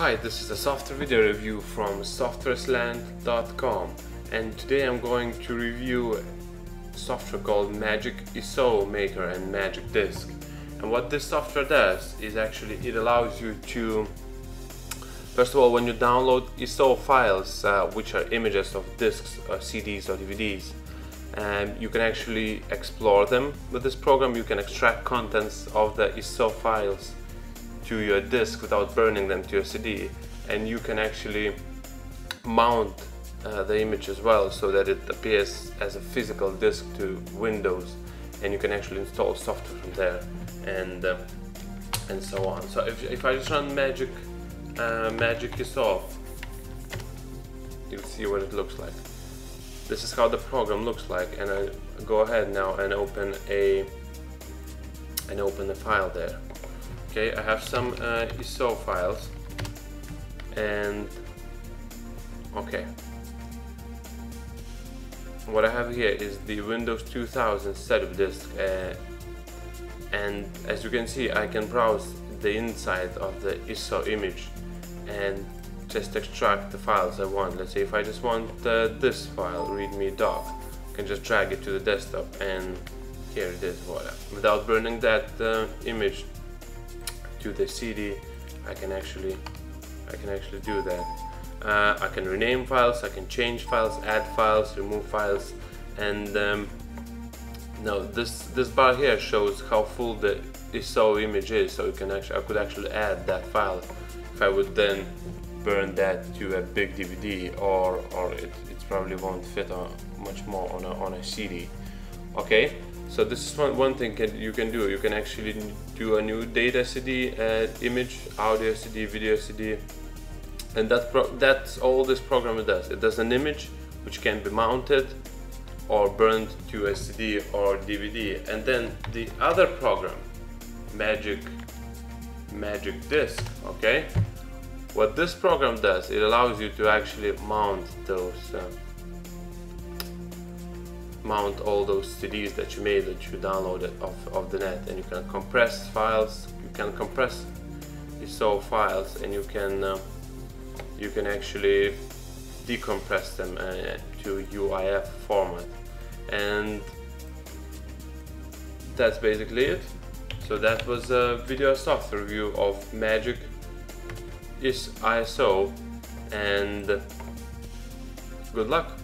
Hi, this is a software video review from softwareslant.com and today I'm going to review software called Magic ISO Maker and MagicDisc. And what this software does is actually it allows you to First of all, when you download ISO files, uh, which are images of discs, or CDs or DVDs, and you can actually explore them with this program. You can extract contents of the ISO files to your disk without burning them to your CD and you can actually mount uh, the image as well so that it appears as a physical disk to Windows and you can actually install software from there and uh, and so on. So if, if I just run Magic uh, Magic off you'll see what it looks like. This is how the program looks like and I go ahead now and open a and open the file there okay I have some uh, ISO files and okay. What I have here is the Windows 2000 setup disk uh, and as you can see I can browse the inside of the ISO image and just extract the files I want. Let's say if I just want uh, this file readme doc I can just drag it to the desktop and here it is voila. Without burning that uh, image to the CD I can actually I can actually do that. Uh, I can rename files I can change files add files remove files and um, no this this bar here shows how full the ISO image is so you can actually I could actually add that file if I would then burn that to a big DVD or or it, it probably won't fit on much more on a, on a CD okay so this is one, one thing can, you can do. You can actually do a new data CD, uh, image, audio CD, video CD, and that that's all this program does. It does an image which can be mounted or burned to a CD or DVD, and then the other program, Magic MagicDisc, okay. What this program does, it allows you to actually mount those. Uh, mount all those CDs that you made that you downloaded off of the net and you can compress files you can compress ISO files and you can uh, you can actually decompress them uh, to UIF format. And that's basically it. So that was a video software review of Magic is ISO and good luck